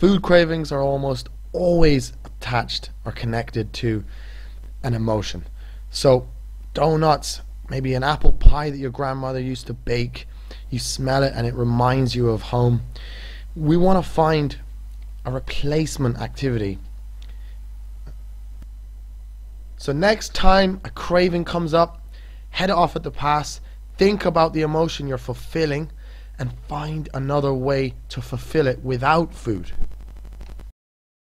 food cravings are almost always attached or connected to an emotion. So, donuts, maybe an apple pie that your grandmother used to bake, you smell it and it reminds you of home. We want to find a replacement activity. So, next time a craving comes up, head off at the pass, think about the emotion you're fulfilling, and find another way to fulfill it without food.